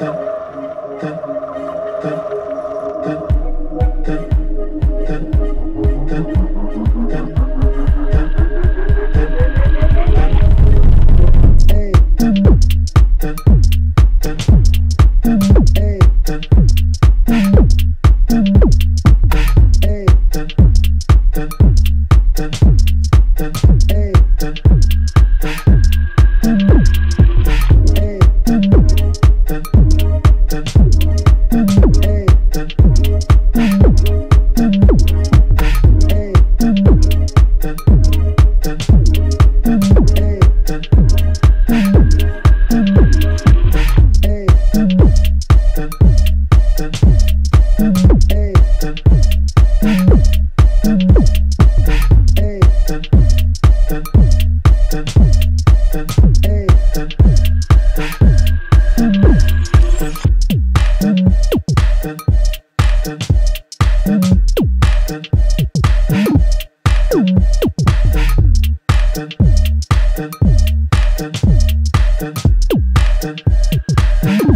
dun, dun. Thank you.